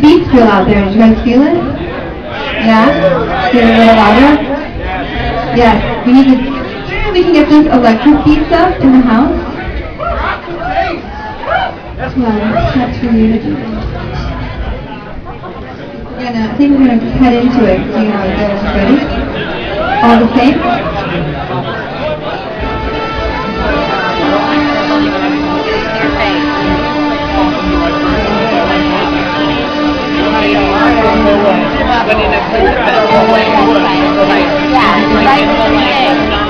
beats feel out there? Did you guys feel it? Yeah? Get it a little louder? Yes. We need to we can get this electric beats up in the house. Yeah, that's really gonna, I think we're gonna head into it. How it. Ready? All the same? but in a sense, like, yeah, like, like,